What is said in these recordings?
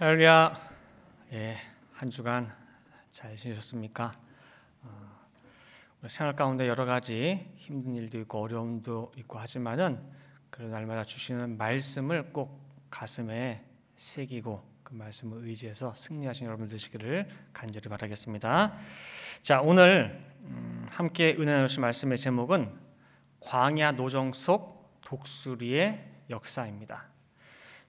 할렐루야. 예, 한 주간 잘 지내셨습니까? 어, 생활 가운데 여러 가지 힘든 일도 있고 어려움도 있고 하지만은 그 날마다 주시는 말씀을 꼭 가슴에 새기고 그 말씀을 의지해서 승리하신 여러분 되시기를 간절히 바라겠습니다. 자, 오늘 음, 함께 은혜 나누실 말씀의 제목은 광야 노정 속 독수리의 역사입니다.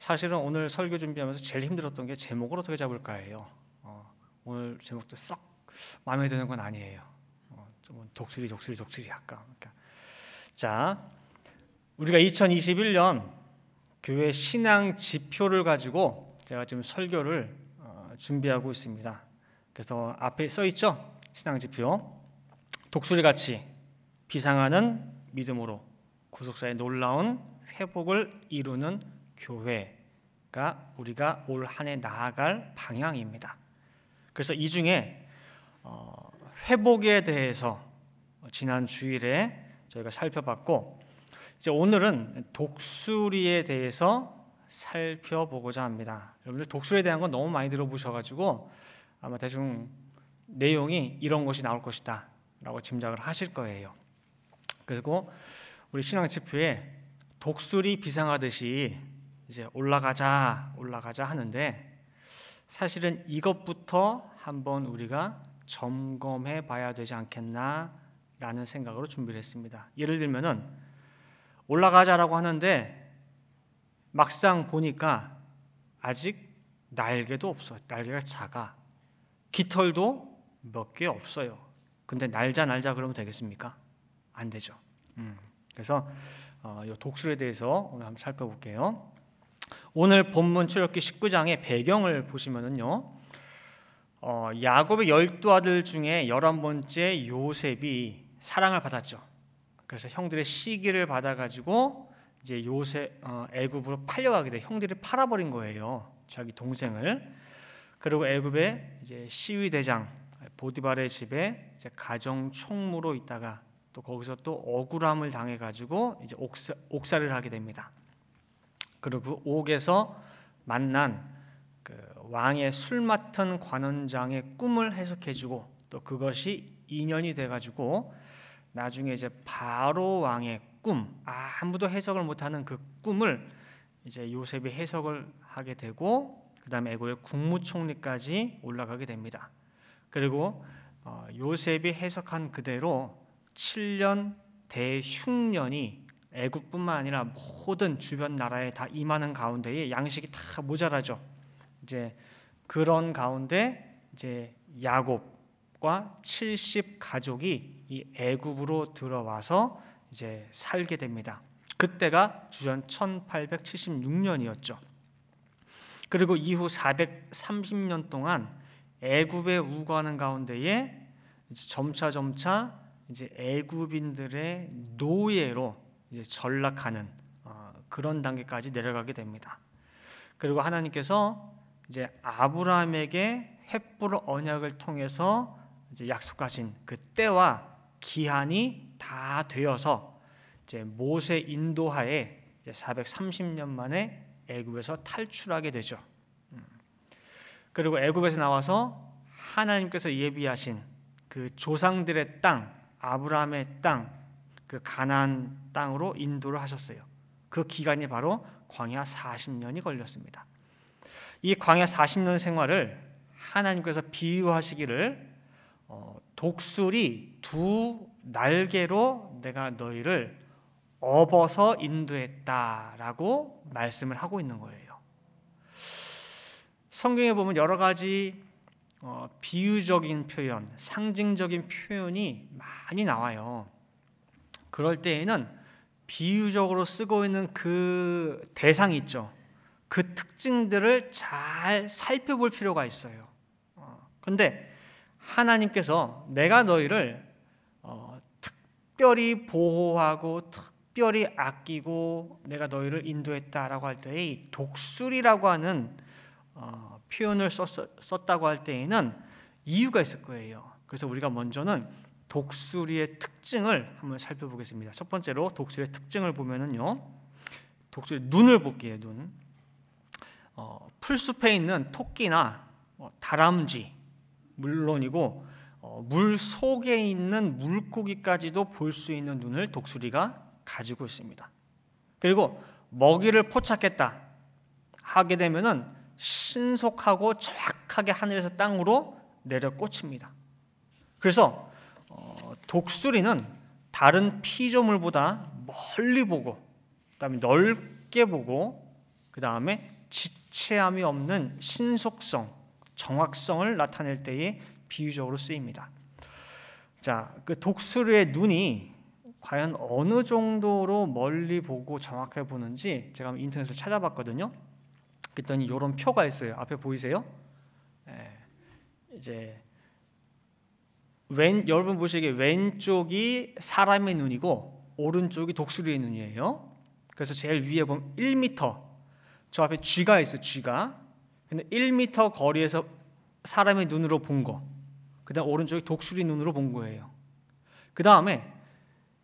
사실은 오늘 설교 준비하면서 제일 힘들었던 게 제목을 어떻게 잡을까예요. 어, 오늘 제목도 썩 마음에 드는 건 아니에요. 어, 좀 독수리 독수리 독수리 아까. 그러니까. 자, 우리가 2021년 교회 신앙 지표를 가지고 제가 지금 설교를 어, 준비하고 있습니다. 그래서 앞에 써 있죠. 신앙 지표. 독수리 같이 비상하는 믿음으로 구속사의 놀라운 회복을 이루는 교회가 우리가 올 한 해 나아갈 방향입니다. 그래서 이 중에 어, 회복에 대해서 지난 주일에 저희가 살펴봤고 이제 오늘은 독수리에 대해서 살펴보고자 합니다. 여러분들 독수리에 대한 건 너무 많이 들어보셔가지고 아마 대충 내용이 이런 것이 나올 것이다라고 짐작을 하실 거예요. 그리고 우리 신앙 지표에 독수리 비상하듯이 이제 올라가자 올라가자 하는데 사실은 이것부터 한번 우리가 점검해 봐야 되지 않겠나라는 생각으로 준비를 했습니다. 예를 들면은 올라가자라고 하는데 막상 보니까 아직 날개도 없어. 날개가 작아. 깃털도 몇 개 없어요. 근데 날자 날자 그러면 되겠습니까? 안 되죠. 음. 그래서 어, 이 독수리에 대해서 오늘 한번 살펴볼게요. 오늘 본문 출애굽기 19장의 배경을 보시면은요. 어, 야곱의 열두 아들 중에 열한 번째 요셉이 사랑을 받았죠. 그래서 형들의 시기를 받아 가지고 이제 요셉 어, 애굽으로 팔려가게 돼. 형들이 팔아버린 거예요. 자기 동생을. 그리고 애굽의 이제 시위 대장 보디발의 집에 가정 총무로 있다가 또 거기서 또 억울함을 당해 가지고 이제 옥사, 옥살을 하게 됩니다. 그리고 그 옥에서 만난 그 왕의 술 맡은 관원장의 꿈을 해석해주고 또 그것이 인연이 돼가지고 나중에 이제 바로 왕의 꿈 아무도 해석을 못하는 그 꿈을 이제 요셉이 해석을 하게 되고 그다음에 애고의 국무총리까지 올라가게 됩니다. 그리고 어, 요셉이 해석한 그대로 7년 대흉년이 애국뿐만 아니라 모든 주변 나라에 다 임하는 가운데에 양식이 다 모자라죠. 이제 그런 가운데 이제 야곱과 70 가족이 이 애굽으로 들어와서 이제 살게 됩니다. 그때가 주전 1876년이었죠. 그리고 이후 430년 동안 애굽에 우거하는 가운데에 점차 점차 이제 애굽인들의 노예로 전락하는 어, 그런 단계까지 내려가게 됩니다. 그리고 하나님께서 이제 아브라함에게 횃불 언약을 통해서 이제 약속하신 그 때와 기한이 다 되어서 이제 모세 인도하에 430년 만에 애굽에서 탈출하게 되죠. 음. 그리고 애굽에서 나와서 하나님께서 예비하신 그 조상들의 땅, 아브라함의 땅, 그 가나안 땅으로 인도를 하셨어요. 그 기간이 바로 광야 40년이 걸렸습니다. 이 광야 40년 생활을 하나님께서 비유하시기를 어, 독수리 두 날개로 내가 너희를 업어서 인도했다라고 말씀을 하고 있는 거예요. 성경에 보면 여러 가지 어, 비유적인 표현, 상징적인 표현이 많이 나와요. 그럴 때에는 비유적으로 쓰고 있는 그 대상이 있죠. 그 특징들을 잘 살펴볼 필요가 있어요. 어, 하나님께서 내가 너희를 어, 특별히 보호하고 특별히 아끼고 내가 너희를 인도했다라고 할 때에 이 독수리라고 하는 어, 표현을 썼, 다고 할 때에는 이유가 있을 거예요. 그래서 우리가 먼저는 독수리의 특징을 한번 살펴보겠습니다. 첫 번째로 독수리의 특징을 보면은요. 독수리 눈을 볼게요. 눈. 어, 풀숲에 있는 토끼나 뭐 다람쥐 물론이고 어, 물 속에 있는 물고기까지도 볼 수 있는 눈을 독수리가 가지고 있습니다. 그리고 먹이를 포착했다 하게 되면은 신속하고 정확하게 하늘에서 땅으로 내려 꽂힙니다. 그래서 어, 독수리는 다른 피조물보다 멀리 보고, 그다음에 넓게 보고, 그 다음에 지체함이 없는 신속성, 정확성을 나타낼 때에 비유적으로 쓰입니다. 자, 그 독수리의 눈이 과연 어느 정도로 멀리 보고 정확하게 보는지 제가 인터넷에서 찾아봤거든요. 그랬더니 이런 표가 있어요. 앞에 보이세요? 예, 이제 왼 여러분 보시기에 왼쪽이 사람의 눈이고 오른쪽이 독수리의 눈이에요. 그래서 제일 위에 보면 1m 저 앞에 쥐가 있어요. 쥐가. 근데 1m 거리에서 사람의 눈으로 본 거. 그다음 오른쪽이 독수리 눈으로 본 거예요. 그 다음에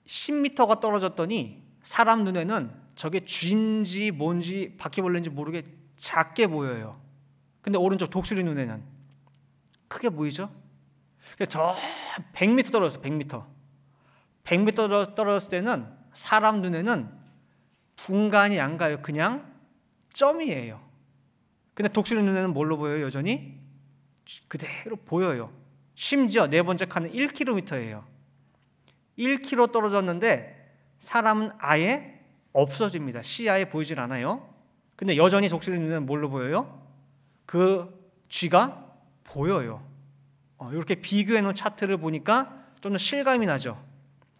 10m가 떨어졌더니 사람 눈에는 저게 쥐인지 뭔지 바퀴벌레인지 모르게 작게 보여요. 근데 오른쪽 독수리 눈에는 크게 보이죠? 저 100m 떨어졌어, 100m. 100m 떨어졌을 때는 사람 눈에는 분간이 안 가요. 그냥 점이에요. 근데 독수리 눈에는 뭘로 보여요, 여전히? 그대로 보여요. 심지어 네 번째 칸은 1km예요. 1km 떨어졌는데 사람은 아예 없어집니다. 시야에 보이질 않아요. 근데 여전히 독수리 눈에는 뭘로 보여요? 그 쥐가 보여요. 어, 이렇게 비교해 놓은 차트를 보니까 좀 더 실감이 나죠.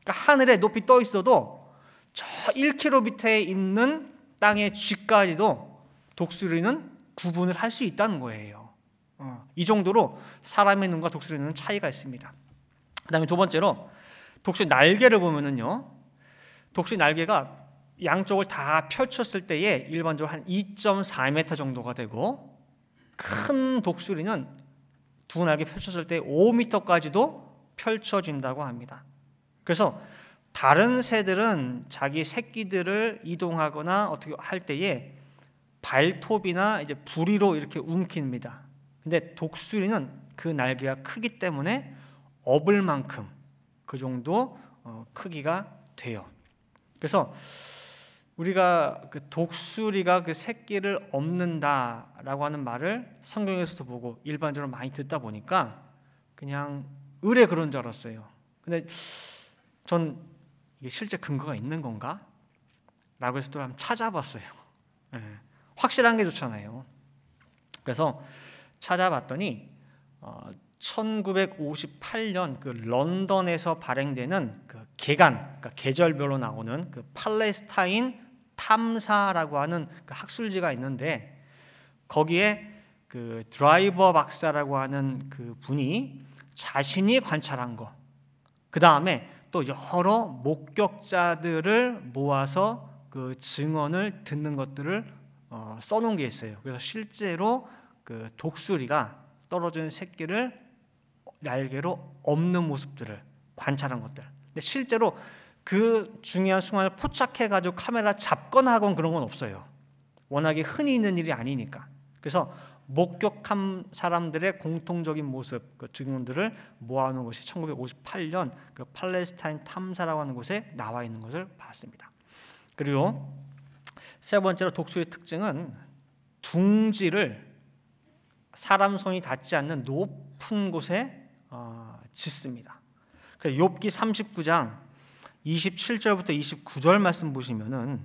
그러니까 하늘에 높이 떠 있어도 저 1km 밑에 있는 땅의 쥐까지도 독수리는 구분을 할 수 있다는 거예요. 어, 이 정도로 사람의 눈과 독수리 눈은 차이가 있습니다. 그다음에 두 번째로 독수리 날개를 보면은요. 독수리 날개가 양쪽을 다 펼쳤을 때에 일반적으로 한 2.4m 정도가 되고 큰 독수리는 두 날개 펼쳤을 때 5m까지도 펼쳐진다고 합니다. 그래서 다른 새들은 자기 새끼들을 이동하거나 어떻게 할 때에 발톱이나 이제 부리로 이렇게 움킵니다. 근데 독수리는 그 날개가 크기 때문에 업을 만큼 그 정도 어, 크기가 돼요. 그래서 우리가 그 독수리가 그 새끼를 없는다라고 하는 말을 성경에서도 보고 일반적으로 많이 듣다 보니까 그냥 의뢰 그런 줄 알았어요. 근데 전 이게 실제 근거가 있는 건가? 라고 해서 또 한번 찾아봤어요. 네. 확실한 게 좋잖아요. 그래서 찾아봤더니 어, 1958년 그 런던에서 발행되는 그 개간, 그러니까 계절별로 나오는 그 팔레스타인 탐사라고 하는 그 학술지가 있는데 거기에 그 드라이버 박사라고 하는 그 분이 자신이 관찰한 거, 그 다음에 또 여러 목격자들을 모아서 그 증언을 듣는 것들을 어, 써놓은 게 있어요. 그래서 실제로 그 독수리가 떨어진 새끼를 날개로 없는 모습들을 관찰한 것들. 근데 실제로 그 중요한 순간을 포착해 가지고 카메라 잡거나 하건 그런 건 없어요. 워낙에 흔히 있는 일이 아니니까. 그래서 목격한 사람들의 공통적인 모습, 그 증언들을 모아놓은 것이 1958년 그 팔레스타인 탐사라고 하는 곳에 나와 있는 것을 봤습니다. 그리고 세 번째로 독수리의 특징은 둥지를 사람 손이 닿지 않는 높은 곳에 어, 짓습니다. 욥기 39장 27절부터 29절 말씀 보시면은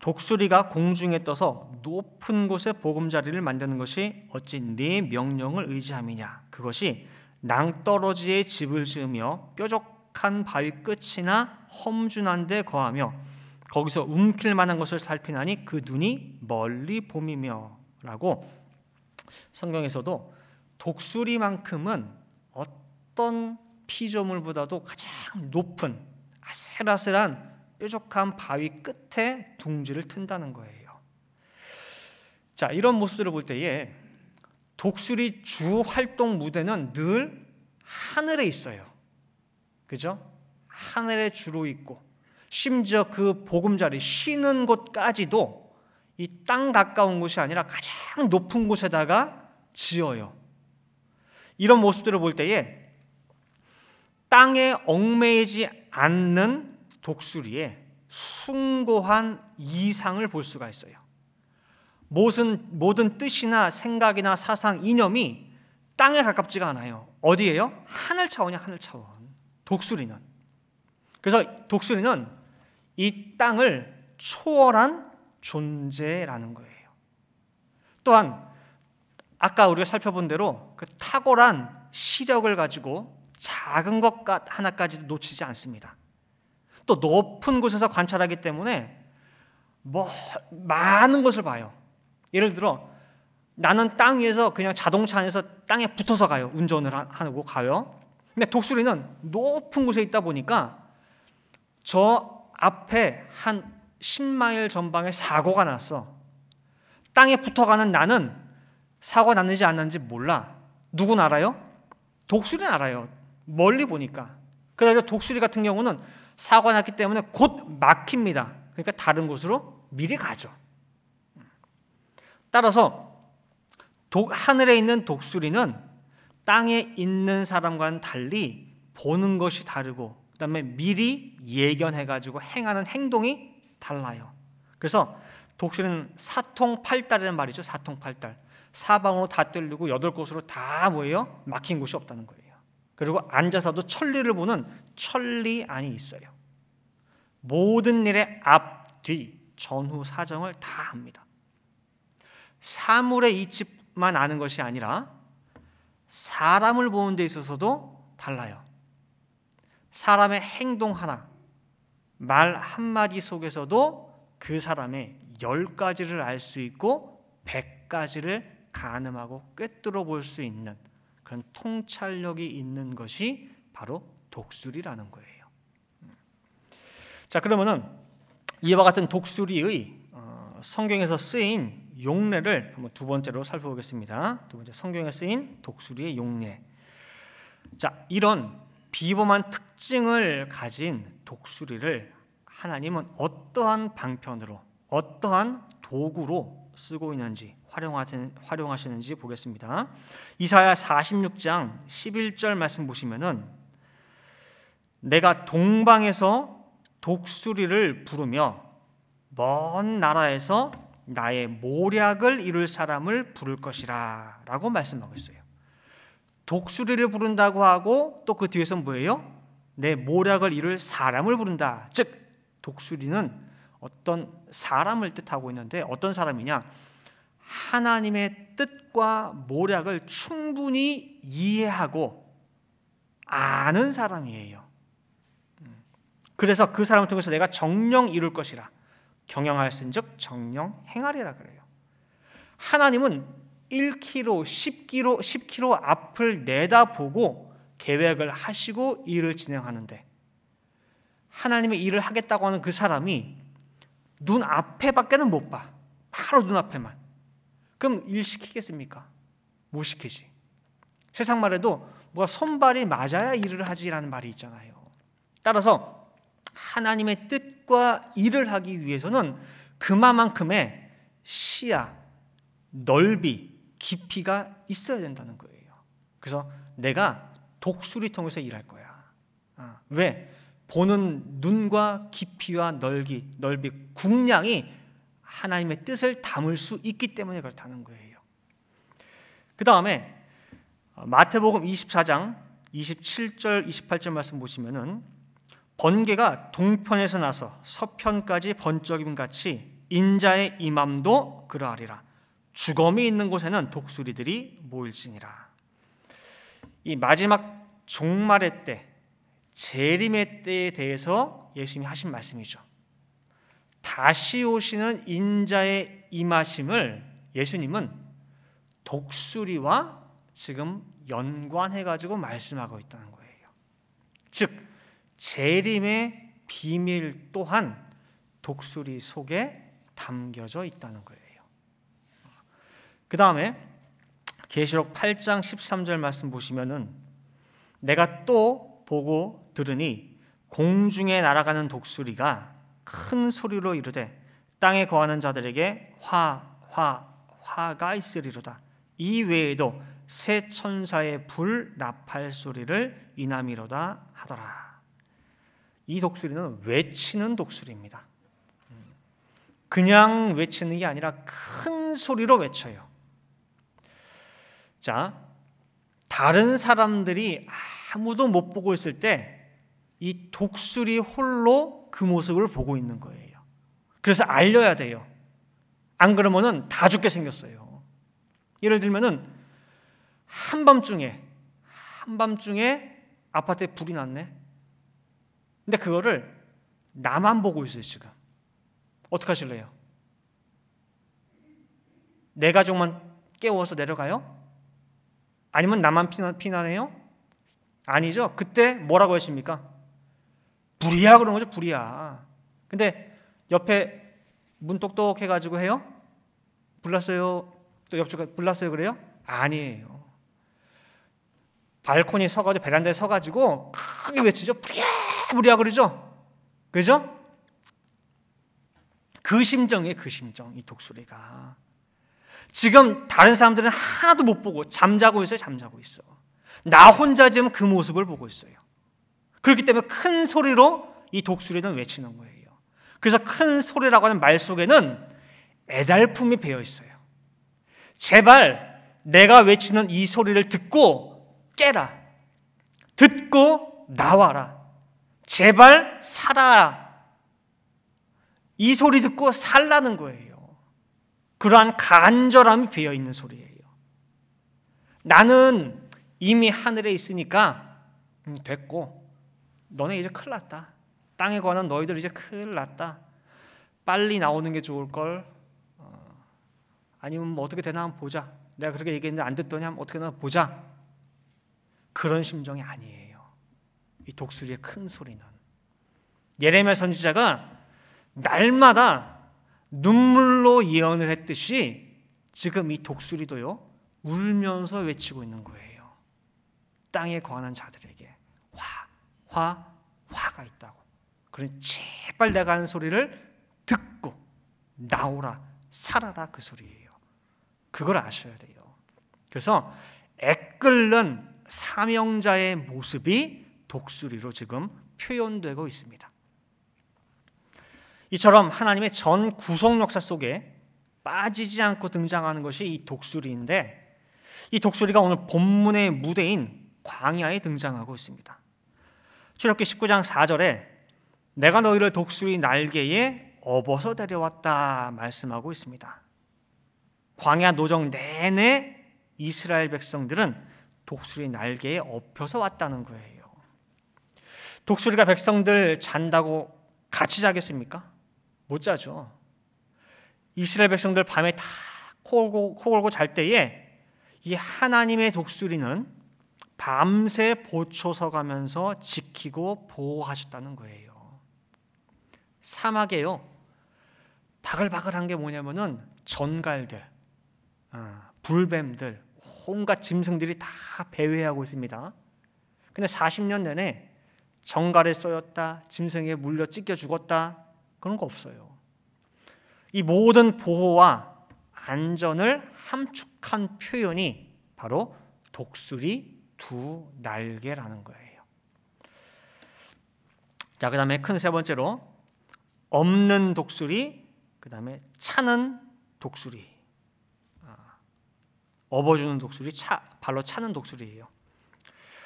독수리가 공중에 떠서 높은 곳에 보금자리를 만드는 것이 어찌 네 명령을 의지함이냐? 그것이 낭떠러지의 집을 지으며 뾰족한 바위 끝이나 험준한 데 거하며 거기서 움킬 만한 것을 살피나니 그 눈이 멀리 봄이며 라고 성경에서도 독수리만큼은 어떤 피조물보다도 가장 높은 아슬아슬한 뾰족한 바위 끝에 둥지를 튼다는 거예요. 자, 이런 모습들을 볼 때에 독수리 주 활동 무대는 늘 하늘에 있어요. 그죠? 하늘에 주로 있고 심지어 그 보금자리 쉬는 곳까지도 이 땅 가까운 곳이 아니라 가장 높은 곳에다가 지어요. 이런 모습들을 볼 때에 땅에 얽매이지 않는 독수리에 숭고한 이상을 볼 수가 있어요. 모든, 모든 뜻이나 생각이나 사상, 이념이 땅에 가깝지가 않아요. 어디에요? 하늘 차원이야, 하늘 차원. 독수리는. 그래서 독수리는 이 땅을 초월한 존재라는 거예요. 또한 아까 우리가 살펴본 대로 그 탁월한 시력을 가지고 작은 것 하나까지도 놓치지 않습니다. 또 높은 곳에서 관찰하기 때문에 뭐 많은 것을 봐요. 예를 들어 나는 땅 위에서 그냥 자동차 안에서 땅에 붙어서 가요. 운전을 하고 가요. 근데 독수리는 높은 곳에 있다 보니까 저 앞에 한 10마일 전방에 사고가 났어. 땅에 붙어가는 나는 사고 났는지 안 났는지 몰라. 누군 알아요? 독수리는 알아요. 멀리 보니까. 그래서 독수리 같은 경우는 사고가 났기 때문에 곧 막힙니다. 그러니까 다른 곳으로 미리 가죠. 따라서 독, 하늘에 있는 독수리는 땅에 있는 사람과는 달리 보는 것이 다르고 그다음에 미리 예견해 가지고 행하는 행동이 달라요. 그래서 독수리는 사통팔달이라는 말이죠. 사통팔달. 사방으로 다 뚫리고 여덟 곳으로 다 뭐예요? 막힌 곳이 없다는 거예요. 그리고 앉아서도 천리를 보는 천리안이 있어요. 모든 일의 앞, 뒤, 전후 사정을 다 합니다. 사물의 이치만 아는 것이 아니라 사람을 보는 데 있어서도 달라요. 사람의 행동 하나, 말 한마디 속에서도 그 사람의 열 가지를 알 수 있고 백 가지를 가늠하고 꿰뚫어 볼 수 있는 그런 통찰력이 있는 것이 바로 독수리라는 거예요. 자 그러면은 이와 같은 독수리의 어, 성경에서 쓰인 용례를 한번 두 번째로 살펴보겠습니다. 두 번째 성경에 쓰인 독수리의 용례. 자 이런 비범한 특징을 가진 독수리를 하나님은 어떠한 방편으로 어떠한 도구로 쓰고 있는지 활용하시는 지 보겠습니다. 이사야 46장 11절 말씀 보시면은 내가 동방에서 독수리를 부르며 먼 나라에서 나의 모략을 이룰 사람을 부를 것이라라고 말씀하고 있어요. 독수리를 부른다고 하고 또 그 뒤에서 뭐예요? 내 모략을 이룰 사람을 부른다. 즉 독수리는 어떤 사람을 뜻하고 있는데 어떤 사람이냐? 하나님의 뜻과 모략을 충분히 이해하고 아는 사람이에요. 그래서 그 사람을 통해서 내가 정령 이룰 것이라 경영하였은즉 정령 행하리라 그래요. 하나님은 1km, 10km, 10km 앞을 내다보고 계획을 하시고 일을 진행하는데 하나님의 일을 하겠다고 하는 그 사람이 눈 앞에밖에는 못 봐. 바로 눈 앞에만. 그럼 일 시키겠습니까? 못 시키지. 세상 말에도 뭐가 손발이 맞아야 일을 하지라는 말이 있잖아요. 따라서 하나님의 뜻과 일을 하기 위해서는 그만큼의 시야, 넓이, 깊이가 있어야 된다는 거예요. 그래서 내가 독수리 통해서 일할 거야. 아, 왜? 보는 눈과 깊이와 넓이, 넓이, 궁량이 하나님의 뜻을 담을 수 있기 때문에 그렇다는 거예요. 그 다음에 마태복음 24장 27절, 28절 말씀 보시면은 번개가 동편에서 나서 서편까지 번쩍임 같이 인자의 임함도 그러하리라. 주검이 있는 곳에는 독수리들이 모일지니라. 이 마지막 종말의 때, 재림의 때에 대해서 예수님이 하신 말씀이죠. 다시 오시는 인자의 임하심을 예수님은 독수리와 지금 연관해 가지고 말씀하고 있다는 거예요. 즉 재림의 비밀 또한 독수리 속에 담겨져 있다는 거예요. 그 다음에 계시록 8장 13절 말씀 보시면은 내가 또 보고 들으니 공중에 날아가는 독수리가 큰 소리로 이르되 땅에 거하는 자들에게 화, 화, 화가 있으리로다. 이 외에도 새 천사의 불 나팔 소리를 이남이로다 하더라. 이 독수리는 외치는 독수리입니다. 그냥 외치는 게 아니라 큰 소리로 외쳐요. 자, 다른 사람들이 아무도 못 보고 있을 때 이 독수리 홀로 그 모습을 보고 있는 거예요. 그래서 알려야 돼요. 안 그러면은 다 죽게 생겼어요. 예를 들면은 한밤중에 한밤중에 아파트에 불이 났네. 근데 그거를 나만 보고 있어요, 지금. 어떻게 하실래요? 내 가족만 깨워서 내려가요? 아니면 나만 피나, 네요 아니죠. 그때 뭐라고 하십니까? 불이야 그런 거죠, 불이야. 근데 옆에 문 똑똑해 가지고 해요? 불났어요. 또 옆쪽에 불났어요 그래요? 아니에요. 발코니 서가지고 베란다에 서가지고 크게 외치죠. 불이야, 불이야 그러죠. 그죠? 그 심정이에요, 그 심정, 이 독수리가. 지금 다른 사람들은 하나도 못 보고 잠자고 있어요, 잠자고 있어. 나 혼자 지금 그 모습을 보고 있어요. 그렇기 때문에 큰 소리로 이 독수리는 외치는 거예요. 그래서 큰 소리라고 하는 말 속에는 애달품이 배어 있어요. 제발 내가 외치는 이 소리를 듣고 깨라. 듣고 나와라. 제발 살아라. 이 소리 듣고 살라는 거예요. 그러한 간절함이 배어 있는 소리예요. 나는 이미 하늘에 있으니까 음, 됐고 너네 이제 큰일 났다. 땅에 관한 너희들 이제 큰일 났다. 빨리 나오는 게 좋을 걸. 어, 아니면 뭐 어떻게 되나 한번 보자. 내가 그렇게 얘기했는데 안 듣더니 한번 어떻게 되나 보자. 그런 심정이 아니에요. 이 독수리의 큰 소리는 예레미야 선지자가 날마다 눈물로 예언을 했듯이 지금 이 독수리도요 울면서 외치고 있는 거예요. 땅에 관한 자들에게 화, 화, 화가 있다고. 그래 제발 내가 하는 소리를 듣고 나오라, 살아라 그 소리예요. 그걸 아셔야 돼요. 그래서 애끓는 사명자의 모습이 독수리로 지금 표현되고 있습니다. 이처럼 하나님의 전 구속 역사 속에 빠지지 않고 등장하는 것이 이 독수리인데 이 독수리가 오늘 본문의 무대인 광야에 등장하고 있습니다. 출애굽기 19장 4절에 내가 너희를 독수리 날개에 업어서 데려왔다 말씀하고 있습니다. 광야 노정 내내 이스라엘 백성들은 독수리 날개에 업혀서 왔다는 거예요. 독수리가 백성들 잔다고 같이 자겠습니까? 못 자죠. 이스라엘 백성들 밤에 다 코 골고 잘 때에 이 하나님의 독수리는 밤새 보초 서 가면서 지키고 보호하셨다는 거예요. 사막에요. 바글바글한 게 뭐냐면은 전갈들, 아, 불뱀들, 온갖 짐승들이 다 배회하고 있습니다. 근데 40년 내내 정갈에 쏘였다, 짐승에 물려 찢겨 죽었다, 그런 거 없어요. 이 모든 보호와 안전을 함축한 표현이 바로 독수리 두 날개라는 거예요. 자, 그다음에 큰 세 번째로 없는 독수리, 그다음에 차는 독수리. 아, 업어주는 독수리, 차, 발로 차는 독수리예요.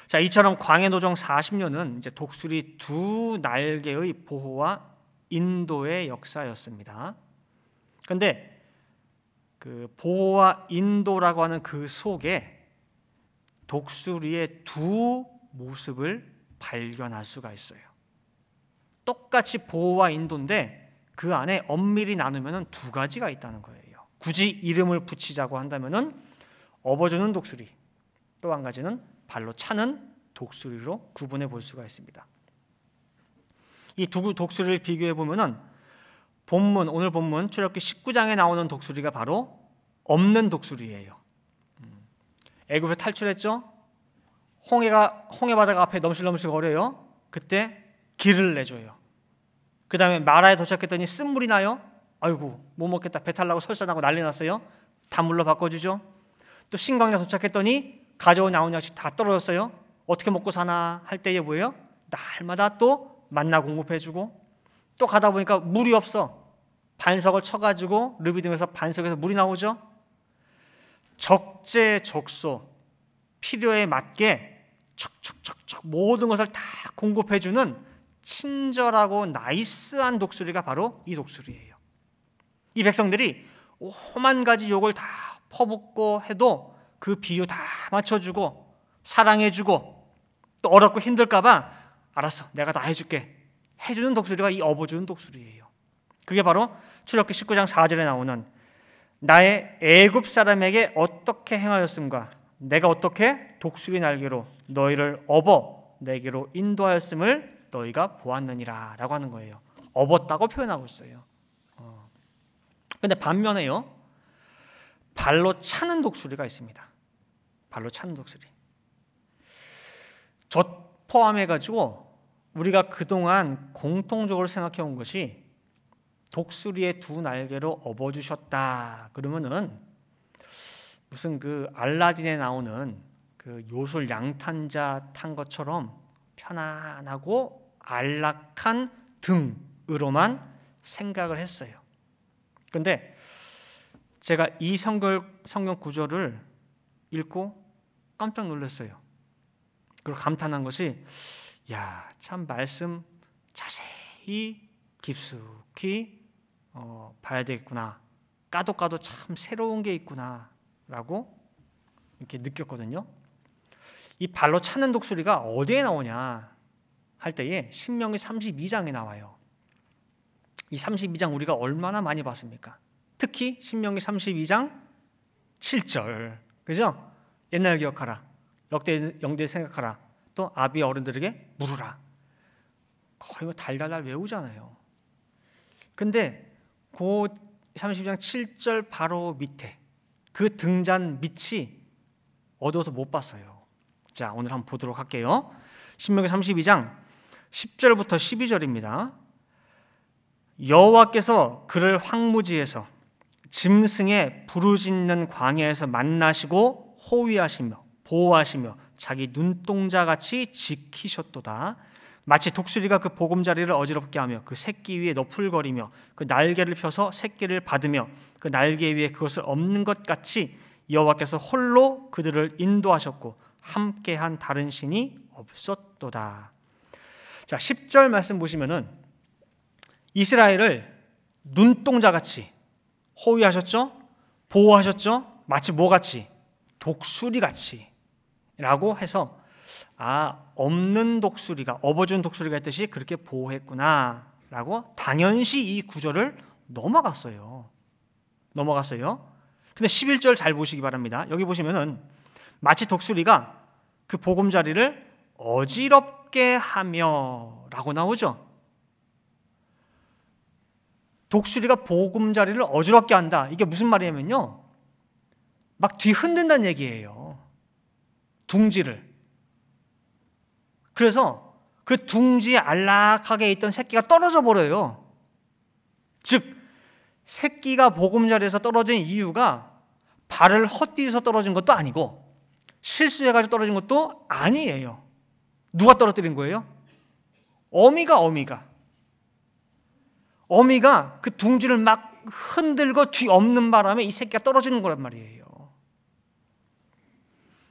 자, 이처럼 광해 노정 40년은 이제 독수리 두 날개의 보호와 인도의 역사였습니다. 그런데 그 보호와 인도라고 하는 그 속에 독수리의 두 모습을 발견할 수가 있어요. 똑같이 보호와 인도인데 그 안에 엄밀히 나누면 두 가지가 있다는 거예요. 굳이 이름을 붙이자고 한다면 업어주는 독수리, 또 한 가지는 발로 차는 독수리로 구분해 볼 수가 있습니다. 이 두 독수리를 비교해 보면은 본문 오늘 본문 출애굽기 19장에 나오는 독수리가 바로 없는 독수리예요. 음. 애굽에 탈출했죠. 홍해가 홍해 바다가 앞에 넘실넘실 거려요. 그때 길을 내줘요. 그 다음에 마라에 도착했더니 쓴물이 나요. 아이고 못 먹겠다 배탈 나고 설사나고 난리 났어요. 단물로 바꿔주죠. 또 신광야 도착했더니 가져온 나온 양식 다 떨어졌어요. 어떻게 먹고 사나 할 때에 뭐예요? 날마다 또 만나 공급해주고 또 가다 보니까 물이 없어. 반석을 쳐가지고 르비딤에서 반석에서 물이 나오죠. 적재적소 필요에 맞게 척척척척 모든 것을 다 공급해주는 친절하고 나이스한 독수리가 바로 이 독수리예요. 이 백성들이 오만 가지 욕을 다 퍼붓고 해도 그 비유 다 맞춰주고 사랑해주고 또 어렵고 힘들까봐 알았어 내가 다 해줄게 해주는 독수리가 이 업어주는 독수리예요. 그게 바로 출애굽기 19장 4절에 나오는 나의 애굽 사람에게 어떻게 행하였음과 내가 어떻게 독수리 날개로 너희를 업어 내게로 인도하였음을 너희가 보았느니라라고 하는 거예요. 업었다고 표현하고 있어요. 어. 근데 반면에요. 발로 차는 독수리가 있습니다. 발로 차는 독수리. 저 포함해 가지고 우리가 그동안 공통적으로 생각해 온 것이 독수리의 두 날개로 업어 주셨다. 그러면은 무슨 그 알라딘에 나오는 그 요술 양탄자 탄 것처럼 편안하고 안락한 등으로만 생각을 했어요. 그런데 제가 이 성경, 성경 구절을 읽고 깜짝 놀랐어요. 그리고 감탄한 것이 야, 참 말씀 자세히 깊숙이 어, 봐야 되겠구나. 까도 까도 참 새로운 게 있구나. 라고 이렇게 느꼈거든요. 이 발로 차는 독수리가 어디에 나오냐 할 때에 신명기 32장에 나와요. 이 32장 우리가 얼마나 많이 봤습니까? 특히 신명기 32장 7절. 그죠? 옛날 기억하라. 역대 영대 생각하라. 또 아비 어른들에게 물으라. 거의 뭐 달달달 외우잖아요. 근데 그 32장 7절 바로 밑에 그 등잔 밑이 어두워서 못 봤어요. 자, 오늘 한번 보도록 할게요. 신명기 32장 10절부터 12절입니다. 여호와께서 그를 황무지에서 짐승의 부르짖는 광야에서 만나시고 호위하시며 보호하시며 자기 눈동자 같이 지키셨도다. 마치 독수리가 그 보금자리를 어지럽게 하며 그 새끼 위에 너풀거리며 그 날개를 펴서 새끼를 받으며 그 날개 위에 그것을 없는 것 같이 여호와께서 홀로 그들을 인도하셨고 함께한 다른 신이 없었도다. 자, 10절 말씀 보시면은 이스라엘을 눈동자 같이 호위하셨죠? 보호하셨죠? 마치 뭐 같이? 독수리 같이. 라고 해서 아, 없는 독수리가 업어준 독수리가 있듯이 그렇게 보호했구나. 라고 당연시 이 구절을 넘어갔어요. 넘어갔어요. 근데 11절 잘 보시기 바랍니다. 여기 보시면은 마치 독수리가 그 보금자리를 어지럽게 하며 라고 나오죠. 독수리가 보금자리를 어지럽게 한다. 이게 무슨 말이냐면요. 막 뒤흔든다는 얘기예요. 둥지를. 그래서 그 둥지에 안락하게 있던 새끼가 떨어져 버려요. 즉, 새끼가 보금자리에서 떨어진 이유가 발을 헛디뎌서 떨어진 것도 아니고 실수해가지고 떨어진 것도 아니에요. 누가 떨어뜨린 거예요? 어미가 어미가. 어미가 그 둥지를 막 흔들고 뒤 없는 바람에 이 새끼가 떨어지는 거란 말이에요.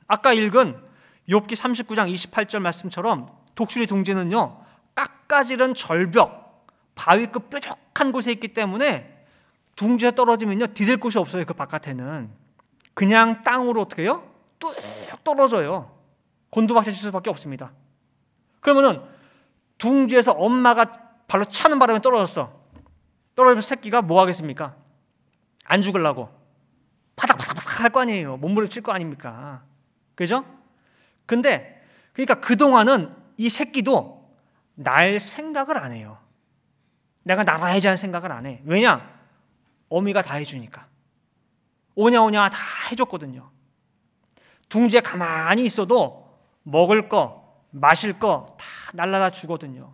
아까 읽은 욥기 39장 28절 말씀처럼 독수리 둥지는요. 깎아지른 절벽, 바위끝 뾰족한 곳에 있기 때문에 둥지에 떨어지면요. 디딜 곳이 없어요. 그 바깥에는. 그냥 땅으로 어떻게 해요? 뚝 떨어져요. 곤두박질 칠 수밖에 없습니다. 그러면은 둥지에서 엄마가 발로 차는 바람에 떨어졌어. 떨어지면 새끼가 뭐 하겠습니까? 안 죽으려고. 파닥파닥파닥 할 거 아니에요. 몸부림칠 거 아닙니까? 그죠? 근데 그러니까 그동안은 이 새끼도 날 생각을 안 해요. 내가 날아야지 하는 생각을 안 해. 왜냐? 어미가 다 해주니까. 오냐 오냐 다 해줬거든요. 둥지에 가만히 있어도 먹을 거, 마실 거 다 날라다 주거든요.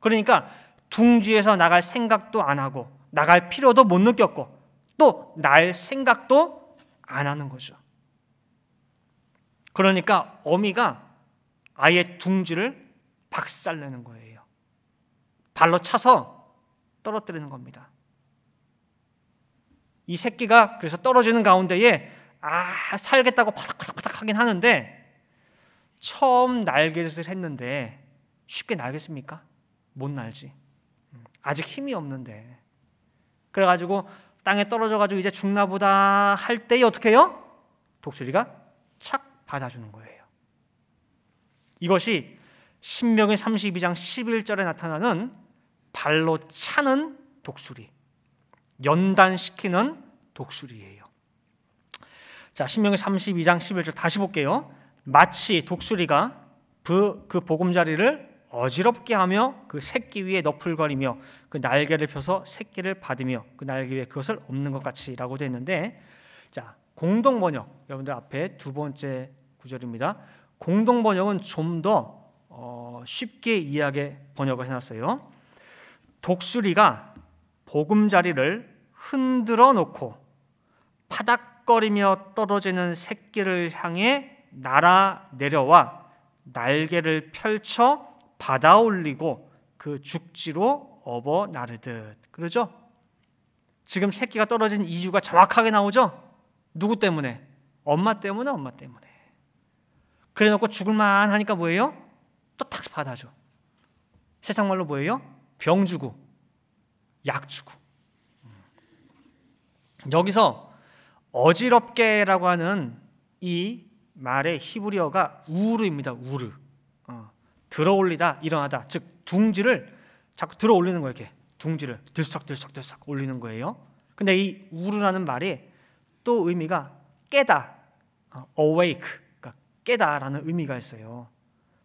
그러니까 둥지에서 나갈 생각도 안 하고 나갈 필요도 못 느꼈고 또 날 생각도 안 하는 거죠. 그러니까 어미가 아예 둥지를 박살내는 거예요. 발로 차서 떨어뜨리는 겁니다. 이 새끼가 그래서 떨어지는 가운데에 아 살겠다고 파닥파닥파닥 하긴 하는데 처음 날개짓을 했는데 쉽게 날겠습니까? 못 날지. 아직 힘이 없는데. 그래가지고 땅에 떨어져가지고 이제 죽나보다 할 때에 어떻게 해요? 독수리가 착 받아주는 거예요. 이것이 신명의 32장 11절에 나타나는 발로 차는 독수리, 연단시키는 독수리예요. 자, 신명의 32장 11절 다시 볼게요. 마치 독수리가 그, 그 보금자리를 어지럽게 하며 그 새끼 위에 너풀거리며 그 날개를 펴서 새끼를 받으며 그 날개 위에 그것을 없는 것 같이라고 되어 있는데 자 공동 번역 여러분들 앞에 두 번째 구절입니다. 공동 번역은 좀더 어, 쉽게 이해하게 번역을 해놨어요. 독수리가 보금자리를 흔들어 놓고 파닥거리며 떨어지는 새끼를 향해 날아 내려와 날개를 펼쳐 받아 올리고 그 죽지로 업어 나르듯 그러죠? 지금 새끼가 떨어진 이유가 정확하게 나오죠? 누구 때문에? 엄마 때문에 엄마 때문에 그래 놓고 죽을만 하니까 뭐예요? 또 탁 받아줘 세상 말로 뭐예요? 병 주고 약 주고 여기서 어지럽게라고 하는 이 말의 히브리어가 우르입니다. 우르. 어, 들어올리다, 일어나다. 즉 둥지를 자꾸 들어올리는 거예요. 이렇게 둥지를 들썩들썩들썩 올리는 거예요. 근데 이 우르라는 말이 또 의미가 깨다, 어, awake, 깨다라는 의미가 있어요.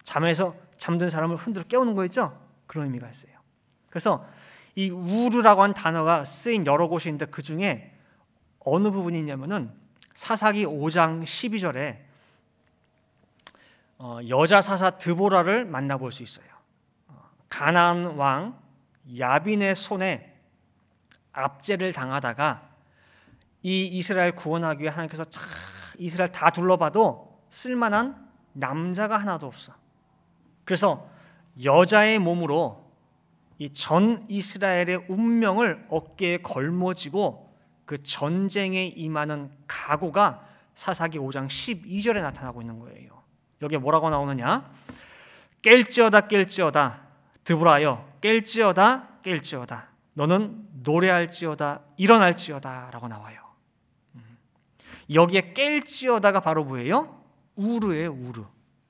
잠에서 잠든 사람을 흔들어 깨우는 거 있죠? 그런 의미가 있어요. 그래서 이 우르라고 한 단어가 쓰인 여러 곳이 있는데 그 중에 어느 부분이 있냐면은 사사기 5장 12절에 어, 여자 사사 드보라를 만나볼 수 있어요. 어, 가나안 왕 야빈의 손에 압제를 당하다가 이 이스라엘 구원하기 위해 하나님께서 차, 이스라엘 다 둘러봐도 쓸만한 남자가 하나도 없어. 그래서 여자의 몸으로 이 전 이스라엘의 운명을 어깨에 걸머지고 그 전쟁에 임하는 각오가 사사기 5장 12절에 나타나고 있는 거예요. 여기에 뭐라고 나오느냐? 깰지어다 깰지어다 드브라여 깰지어다 깰지어다 너는 노래할지어다 일어날지어다라고 나와요. 음. 여기에 깰지어다가 바로 뭐예요? 우르예요, 우르.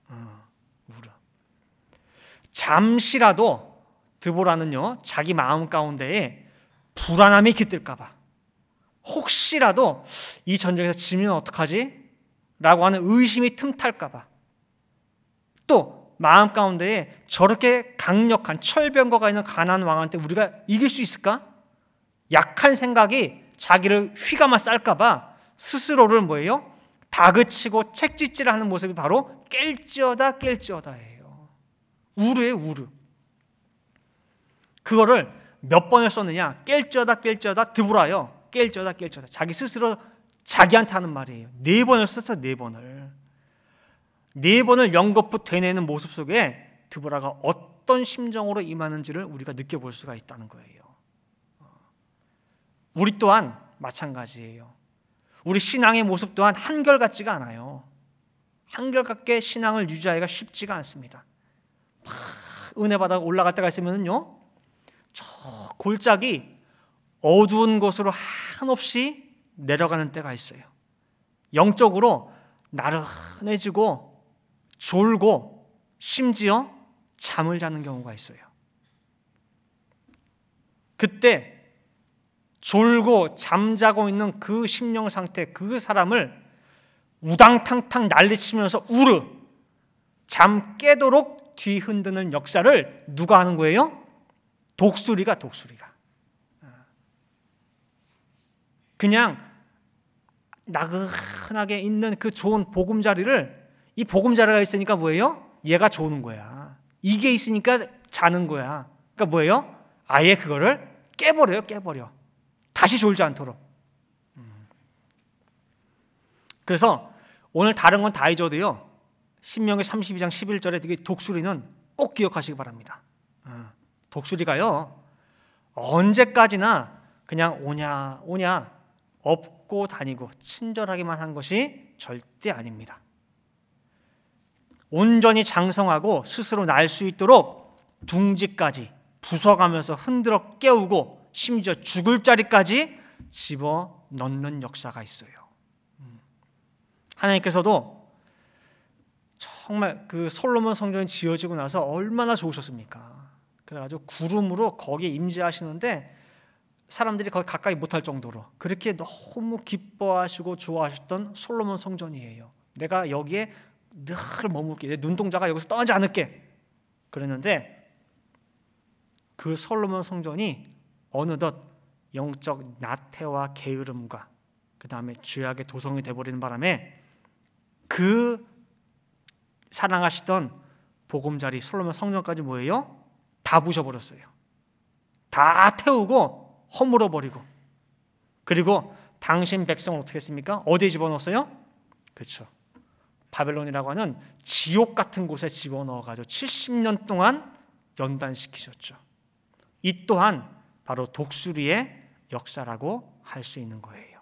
어, 우르. 잠시라도 드보라는요 자기 마음 가운데에 불안함이 깃들까봐 혹시라도 이 전쟁에서 지면 어떡하지? 라고 하는 의심이 틈탈까봐 또 마음 가운데에 저렇게 강력한 철병거가 있는 가난 왕한테 우리가 이길 수 있을까? 약한 생각이 자기를 휘감아 쌀까봐 스스로를 뭐예요? 다그치고 책짓질 하는 모습이 바로 깰지어다 깰지어다예요. 우르의 우르. 그거를 몇 번을 썼느냐? 깰지어다 깰지어다 드브라요. 깰지어다 깰지어다. 자기 스스로 자기한테 하는 말이에요. 네 번을 썼어 네 번을. 네 번을 연거푸 되내는 모습 속에 드보라가 어떤 심정으로 임하는지를 우리가 느껴볼 수가 있다는 거예요. 우리 또한 마찬가지예요. 우리 신앙의 모습 또한 한결같지가 않아요. 한결같게 신앙을 유지하기가 쉽지가 않습니다. 막 은혜 받아 올라갈 때가 있으면요, 저 골짜기 어두운 곳으로 한없이 내려가는 때가 있어요. 영적으로 나른해지고 졸고 심지어 잠을 자는 경우가 있어요. 그때 졸고 잠자고 있는 그 심령 상태, 그 사람을 우당탕탕 난리치면서 우르, 잠 깨도록 뒤흔드는 역사를 누가 하는 거예요? 독수리가, 독수리가. 그냥 나긋하게 있는 그 좋은 보금자리를 이 보금자리가 있으니까 뭐예요? 얘가 좋은 거야. 이게 있으니까 자는 거야. 그러니까 뭐예요? 아예 그거를 깨버려요, 깨버려. 다시 졸지 않도록. 음. 그래서 오늘 다른 건 다 잊어도요. 신명기 32장 11절에 되게 독수리는 꼭 기억하시기 바랍니다. 어, 독수리가요. 언제까지나 그냥 오냐 오냐 업고 다니고 친절하기만 한 것이 절대 아닙니다. 온전히 장성하고 스스로 날 수 있도록 둥지까지 부숴가면서 흔들어 깨우고 심지어 죽을 자리까지 집어 넣는 역사가 있어요. 음. 하나님께서도 정말 그 솔로몬 성전이 지어지고 나서 얼마나 좋으셨습니까? 그래가지고 구름으로 거기에 임재하시는데 사람들이 거기 가까이 못할 정도로 그렇게 너무 기뻐하시고 좋아하셨던 솔로몬 성전이에요. 내가 여기에 늘 머물게 내 눈동자가 여기서 떠나지 않을게 그랬는데 그 솔로몬 성전이 어느덧 영적 나태와 게으름과 그 다음에 죄악의 도성이 돼버리는 바람에 그 사랑하시던 보금자리 솔로몬 성전까지 뭐예요? 다 부셔버렸어요. 다 태우고 허물어 버리고 그리고 당신 백성을 어떻게 했습니까? 어디에 집어넣었어요? 그렇죠. 바벨론이라고 하는 지옥 같은 곳에 집어넣어 가지고 70년 동안 연단시키셨죠. 이 또한 바로 독수리의 역사라고 할 수 있는 거예요.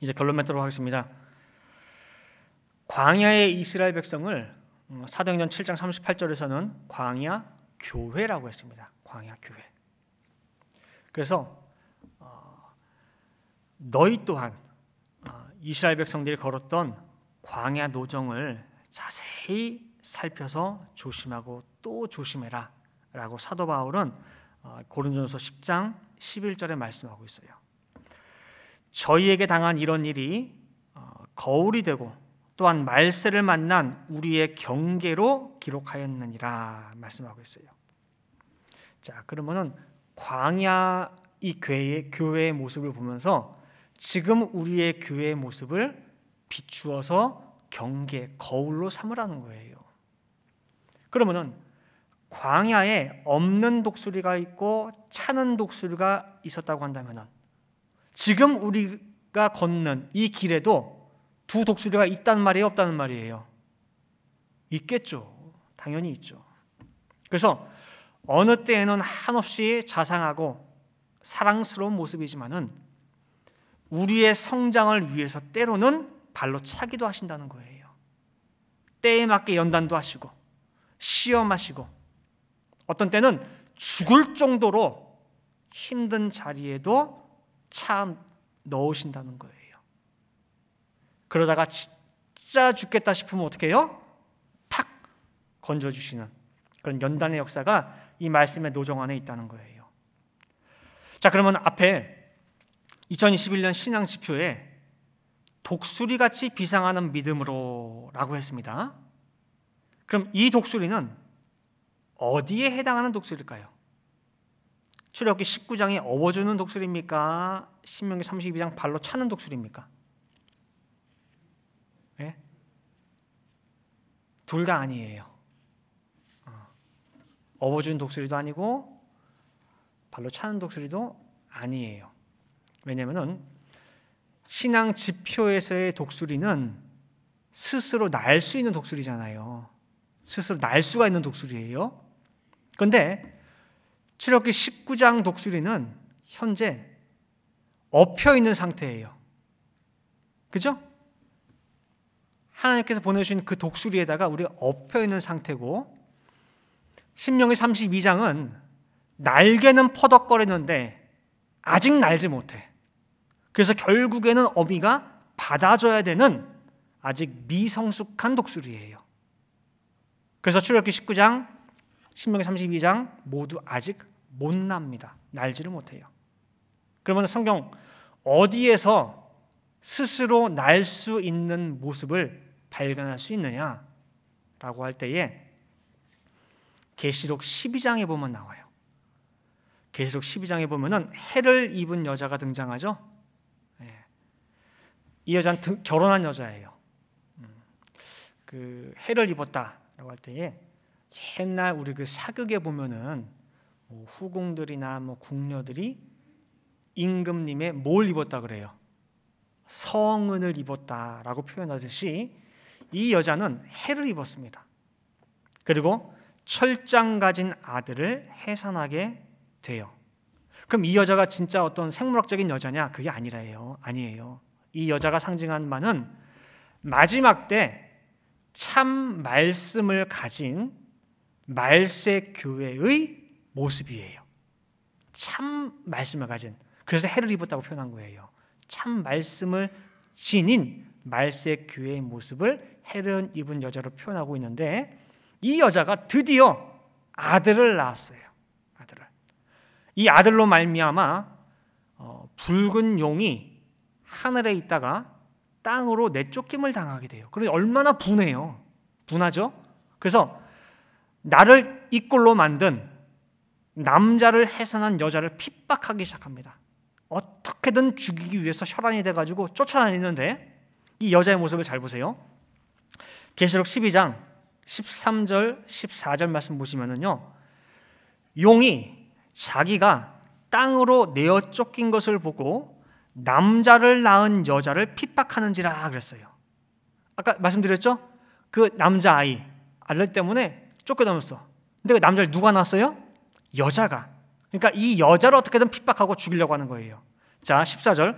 이제 결론 맺도록 하겠습니다. 광야의 이스라엘 백성을 음, 사도행전 7장 38절에서는 광야 교회라고 했습니다. 광야 교회. 그래서 어, 너희 또한 어, 이스라엘 백성들이 걸었던 광야 노정을 자세히 살펴서 조심하고 또 조심해라 라고 사도 바울은 어, 고린도전서 10장 11절에 말씀하고 있어요. 저희에게 당한 이런 일이 거울이 되고 또한 말세를 만난 우리의 경계로 기록하였느니라 말씀하고 있어요. 자, 그러면은 광야 이 교회의 교회의 모습을 보면서 지금 우리의 교회의 모습을 비추어서 경계 거울로 삼으라는 거예요. 그러면은 광야에 없는 독수리가 있고 차는 독수리가 있었다고 한다면은 지금 우리가 걷는 이 길에도 두 독수리가 있단 말이에요, 없다는 말이에요? 있겠죠. 당연히 있죠. 그래서 어느 때에는 한없이 자상하고 사랑스러운 모습이지만은 우리의 성장을 위해서 때로는 발로 차기도 하신다는 거예요. 때에 맞게 연단도 하시고 시험하시고 어떤 때는 죽을 정도로 힘든 자리에도 차 넣으신다는 거예요. 그러다가 진짜 죽겠다 싶으면 어떻게 해요? 탁 건져주시는 그런 연단의 역사가 이 말씀의 노정 안에 있다는 거예요. 자, 그러면 앞에 2021년 신앙 지표에 독수리 같이 비상하는 믿음으로 라고 했습니다. 그럼 이 독수리는 어디에 해당하는 독수리일까요? 출애굽기 19장에 업어주는 독수리입니까? 신명기 32장 발로 차는 독수리입니까? 예? 둘다 아니에요. 어. 업어준 독수리도 아니고 발로 차는 독수리도 아니에요. 왜냐하면 신앙 지표에서의 독수리는 스스로 날 수 있는 독수리잖아요. 스스로 날 수가 있는 독수리예요. 그런데 출애굽기 19장 독수리는 현재 엎혀 있는 상태예요. 그죠? 하나님께서 보내주신 그 독수리에다가 우리가 엎혀 있는 상태고 신명기 32장은 날개는 퍼덕거리는데 아직 날지 못해. 그래서 결국에는 어미가 받아줘야 되는 아직 미성숙한 독수리예요. 그래서 출애굽기 19장, 신명기 32장 모두 아직 못 납니다. 날지를 못해요. 그러면 성경 어디에서 스스로 날 수 있는 모습을 발견할 수 있느냐라고 할 때에 계시록 12장에 보면 나와요. 계시록 12장에 보면은 해를 입은 여자가 등장하죠. 예. 이 여자는 결혼한 여자예요. 음. 그 해를 입었다라고 할 때에 옛날 우리 그 사극에 보면은 뭐 후궁들이나 뭐 궁녀들이 임금님의 뭘 입었다 그래요? 성은을 입었다라고 표현하듯이 이 여자는 해를 입었습니다. 그리고 철장 가진 아들을 해산하게 돼요. 그럼 이 여자가 진짜 어떤 생물학적인 여자냐? 그게 아니라요. 아니에요. 이 여자가 상징하는 바는 마지막 때 참 말씀을 가진 말세 교회의 모습이에요. 참 말씀을 가진. 그래서 해를 입었다고 표현한 거예요. 참 말씀을 지닌 말세 교회의 모습을 해를 입은 여자로 표현하고 있는데 이 여자가 드디어 아들을 낳았어요. 아들을. 이 아들로 말미암아 어, 붉은 용이 하늘에 있다가 땅으로 내쫓김을 당하게 돼요. 그래서 얼마나 분해요. 분하죠. 그래서 나를 이꼴로 만든 남자를 해산한 여자를 핍박하기 시작합니다. 어떻게든 죽이기 위해서 혈안이 돼가지고 쫓아다니는데 이 여자의 모습을 잘 보세요. 계시록 12장 13절, 14절 말씀 보시면은요. 용이 자기가 땅으로 내어 쫓긴 것을 보고 남자를 낳은 여자를 핍박하는지라 그랬어요. 아까 말씀드렸죠? 그 남자 아이 아들 때문에 쫓겨다녔어. 근데 그 남자를 누가 낳았어요? 여자가. 그러니까 이 여자를 어떻게든 핍박하고 죽이려고 하는 거예요. 자, 14절.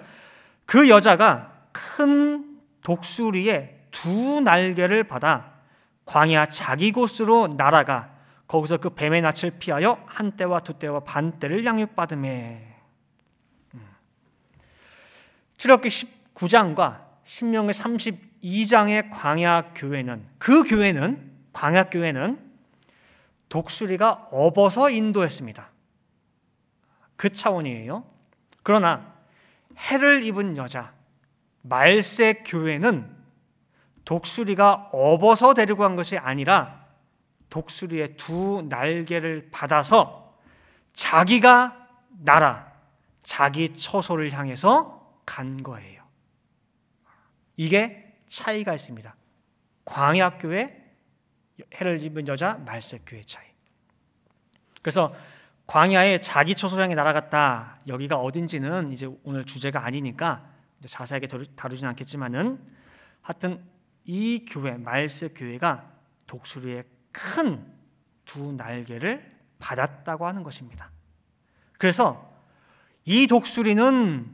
그 여자가 큰 독수리의 두 날개를 받아 광야 자기 곳으로 날아가 거기서 그 뱀의 낯을 피하여 한 때와 두 때와 반 때를 양육받음에 음. 출애굽기 19장과 신명기 32장의 광야 교회는 그 교회는 광야 교회는 독수리가 업어서 인도했습니다. 그 차원이에요. 그러나 해를 입은 여자 말세 교회는 독수리가 업어서 데리고 간 것이 아니라 독수리의 두 날개를 받아서 자기가 날아 자기 처소를 향해서 간 거예요. 이게 차이가 있습니다. 광야교회 해를 입은 여자 말세교회 차이. 그래서 광야에 자기 향해 날아갔다. 여기가 어딘지는 이제 오늘 주제가 아니니까 자세하게 다루진 않겠지만은 하여튼 이 교회 말세 교회가 독수리의 큰 두 날개를 받았다고 하는 것입니다. 그래서 이 독수리는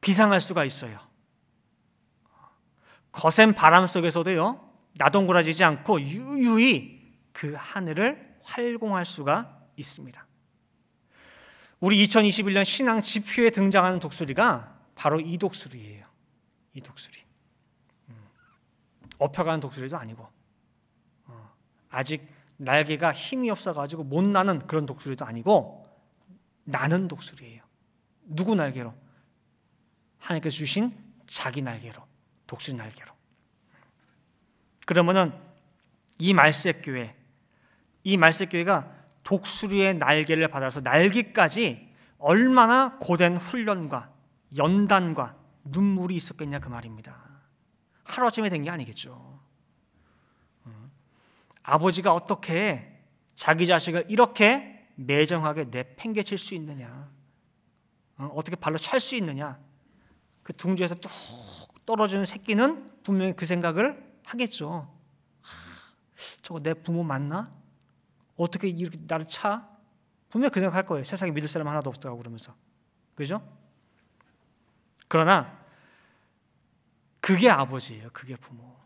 비상할 수가 있어요. 거센 바람 속에서도요 나동그라지지 않고 유유히 그 하늘을 활공할 수가 있습니다. 우리 2021년 신앙 지표에 등장하는 독수리가 바로 이 독수리예요. 이 독수리. 업혀가는 독수리도 아니고 어, 아직 날개가 힘이 없어가지고 못 나는 그런 독수리도 아니고 나는 독수리예요. 누구 날개로? 하나님께서 주신 자기 날개로, 독수리 날개로. 그러면은 이 말색 교회, 이 말색 교회가 독수리의 날개를 받아서 날개까지 얼마나 고된 훈련과 연단과 눈물이 있었겠냐 그 말입니다. 하루아침에 된 게 아니겠죠. 음. 아버지가 어떻게 자기 자식을 이렇게 매정하게 내팽개칠 수 있느냐? 어, 어떻게 발로 찰 수 있느냐? 그 둥지에서 뚝 떨어지는 새끼는 분명히 그 생각을 하겠죠. 저거 내 부모 맞나? 어떻게 이렇게 나를 차? 분명히 그 생각할 거예요. 세상에 믿을 사람 하나도 없다고 그러면서. 그죠? 그러나 그게 아버지예요. 그게 부모.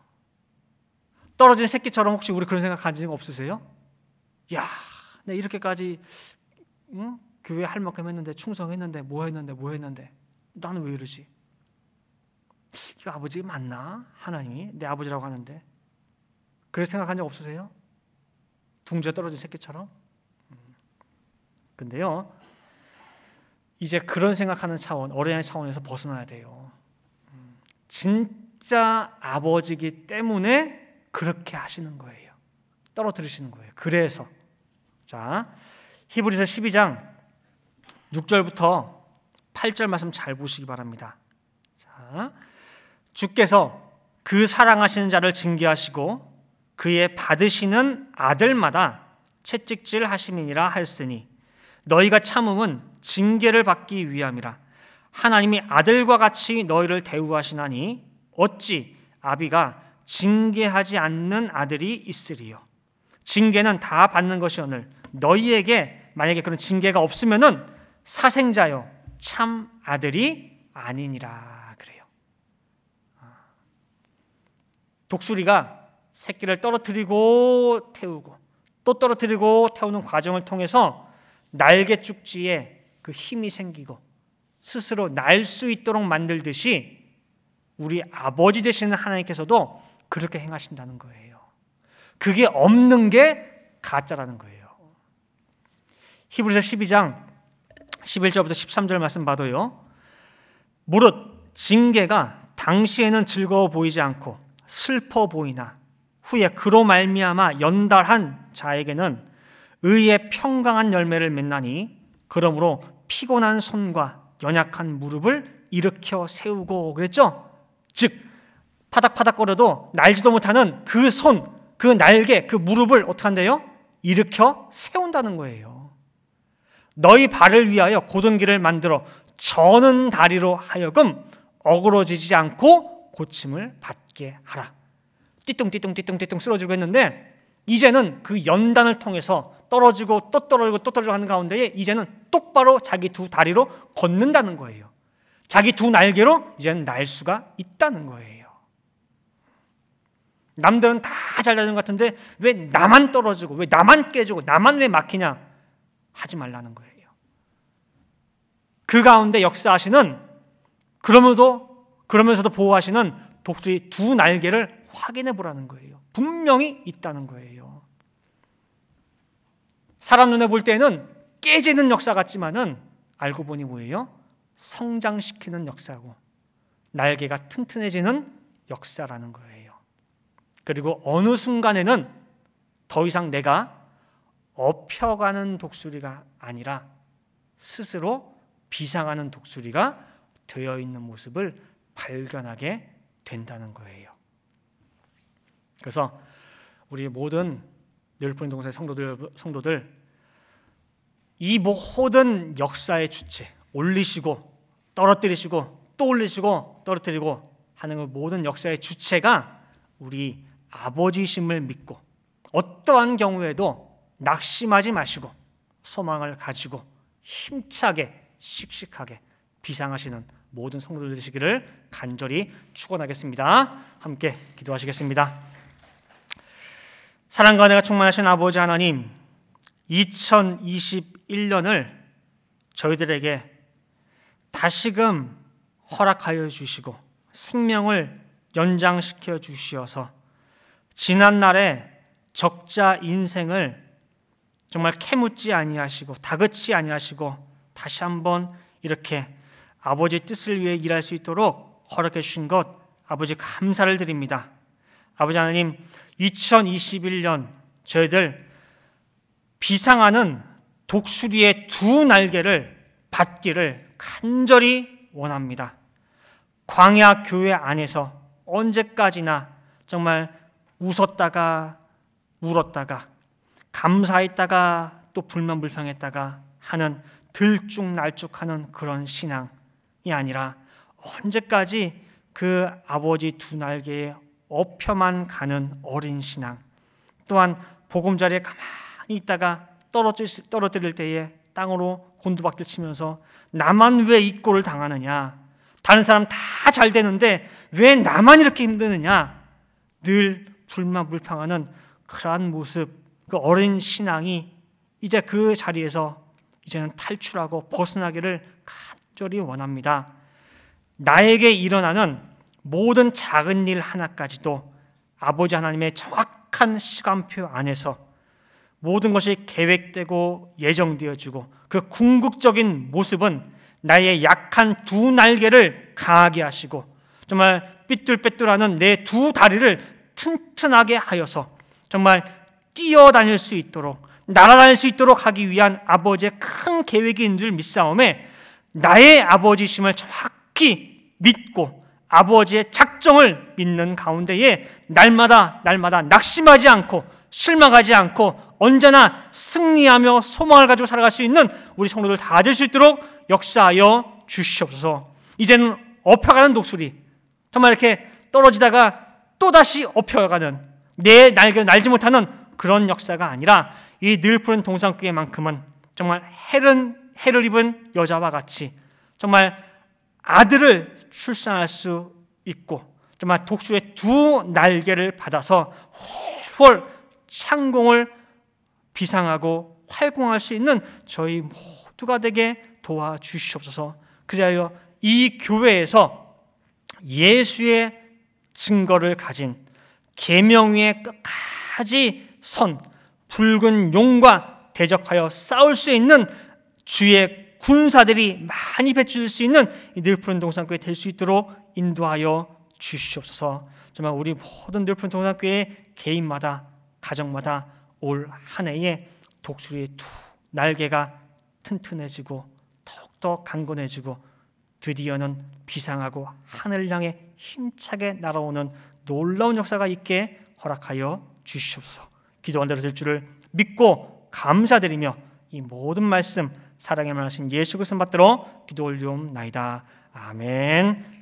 떨어진 새끼처럼 혹시 우리 그런 생각 가진 적 없으세요? 야, 내 이렇게까지 응? 교회 할 만큼 했는데 충성했는데 뭐 했는데 뭐 했는데 나는 왜 이러지? 이거 아버지 맞나? 하나님이 내 아버지라고 하는데 그래 생각한 적 없으세요? 둥지에 떨어진 새끼처럼? 음. 근데요, 이제 그런 생각하는 차원, 어린아이 차원에서 벗어나야 돼요. 진짜 아버지기 때문에 그렇게 하시는 거예요. 떨어뜨리시는 거예요. 그래서 자 히브리서 12장 6절부터 8절 말씀 잘 보시기 바랍니다. 자 주께서 그 사랑하시는 자를 징계하시고 그의 받으시는 아들마다 채찍질 하심이니라 하였으니 너희가 참음은 징계를 받기 위함이라 하나님이 아들과 같이 너희를 대우하시나니 어찌 아비가 징계하지 않는 아들이 있으리요. 징계는 다 받는 것이오늘 너희에게 만약에 그런 징계가 없으면은 사생자요 참 아들이 아니니라 그래요. 아. 독수리가 새끼를 떨어뜨리고 태우고 또 떨어뜨리고 태우는 과정을 통해서 날개 쭉지에 그 힘이 생기고 스스로 날 수 있도록 만들듯이 우리 아버지 되시는 하나님께서도 그렇게 행하신다는 거예요. 그게 없는 게 가짜라는 거예요. 히브리서 12장 11절부터 13절 말씀 봐도요. 무릇 징계가 당시에는 즐거워 보이지 않고 슬퍼 보이나 후에 그로 말미암아 연달한 자에게는 의의 평강한 열매를 맺나니 그러므로 피곤한 손과 연약한 무릎을 일으켜 세우고 그랬죠? 즉 파닥파닥거려도 날지도 못하는 그 손, 그 날개, 그 무릎을 어떻게 한대요? 일으켜 세운다는 거예요. 너희 발을 위하여 고든 길을 만들어 저는 다리로 하여금 어그러지지 않고 고침을 받 게 하라. 띠뚱띠뚱 띠뚱띠뚱 쓰러지고 했는데 이제는 그 연단을 통해서 떨어지고 또 떨어지고 또 떨어지고 하는 가운데에 이제는 똑바로 자기 두 다리로 걷는다는 거예요. 자기 두 날개로 이제는 날 수가 있다는 거예요. 남들은 다 잘 되는 것 같은데 왜 나만 떨어지고 왜 나만 깨지고 나만 왜 막히냐 하지 말라는 거예요. 그 가운데 역사하시는 그러면서도 그러면서도 보호하시는 독수리 두 날개를 확인해 보라는 거예요. 분명히 있다는 거예요. 사람 눈에 볼 때는 깨지는 역사 같지만은 알고 보니 뭐예요? 성장시키는 역사고 날개가 튼튼해지는 역사라는 거예요. 그리고 어느 순간에는 더 이상 내가 업혀가는 독수리가 아니라 스스로 비상하는 독수리가 되어 있는 모습을 발견하게 된다는 거예요. 그래서 우리 모든 열분 동생 성도들 성도들 이 모든 역사의 주체 올리시고 떨어뜨리시고 또 올리시고 떨어뜨리고 하는 그 모든 역사의 주체가 우리 아버지심을 믿고 어떠한 경우에도 낙심하지 마시고 소망을 가지고 힘차게 씩씩하게 비상하시는 모든 성도들 되시기를 간절히 축원하겠습니다. 함께 기도하시겠습니다. 사랑과 은혜가 충만하신 아버지 하나님, 2021년을 저희들에게 다시금 허락하여 주시고 생명을 연장시켜 주시어서 지난 날에 적자 인생을 정말 캐묻지 아니하시고 다그치 아니하시고 다시 한번 이렇게 아버지 뜻을 위해 일할 수 있도록 허락해 주신 것 아버지 감사를 드립니다. 아버지 하나님 2021년 저희들 비상하는 독수리의 두 날개를 받기를 간절히 원합니다. 광야 교회 안에서 언제까지나 정말 웃었다가 울었다가 감사했다가 또 불만불평했다가 하는 들쭉날쭉하는 그런 신앙이 아니라 언제까지 그 아버지 두 날개에 업혀만 가는 어린 신앙 또한 보금자리에 가만히 있다가 떨어뜨릴 때에 땅으로 곤두박질 치면서 나만 왜이 꼴을 당하느냐? 다른 사람 다 잘 되는데 왜 나만 이렇게 힘드느냐? 늘 불만 불평하는 그러한 모습 그 어린 신앙이 이제 그 자리에서 이제는 탈출하고 벗어나기를 간절히 원합니다. 나에게 일어나는 모든 작은 일 하나까지도 아버지 하나님의 정확한 시간표 안에서 모든 것이 계획되고 예정되어지고 그 궁극적인 모습은 나의 약한 두 날개를 강하게 하시고 정말 삐뚤빼뚤하는 내 두 다리를 튼튼하게 하여서 정말 뛰어다닐 수 있도록 날아다닐 수 있도록 하기 위한 아버지의 큰 있는 줄 믿사오매 나의 아버지심을 정확히 믿고 아버지의 작정을 믿는 가운데에 날마다 날마다 낙심하지 않고 실망하지 않고 언제나 승리하며 소망을 가지고 살아갈 수 있는 우리 성도들 다 될 수 있도록 역사하여 주시옵소서. 이제는 업혀가는 독수리, 정말 이렇게 떨어지다가 또다시 업혀가는 내 날개를 날지 못하는 그런 역사가 아니라 이 늘 푸른 동산교회만큼은 정말 해른 해를 입은 여자와 같이 정말 아들을 출산할 수 있고 정말 독수리의 두 날개를 받아서 홀 창공을 비상하고 활공할 수 있는 저희 모두가 되게 도와주시옵소서. 그리하여 이 교회에서 예수의 증거를 가진 계명 위에 끝까지 선 붉은 용과 대적하여 싸울 수 있는 주의 군사들이 많이 배출될 수 있는 늘 푸른 동산교회 될 수 있도록 인도하여 주시옵소서. 정말 우리 모든 늘 푸른 동산교회 개인마다 가정마다 올 한 해에 독수리의 두 날개가 튼튼해지고 더욱더 강건해지고 드디어는 비상하고 하늘을 향해 힘차게 날아오는 놀라운 역사가 있게 허락하여 주시옵소서. 기도한 대로 될 줄을 믿고 감사드리며 이 모든 말씀 사랑에 만하신 예수 그리스도 받들어 기도 올리옵나이다. 아멘.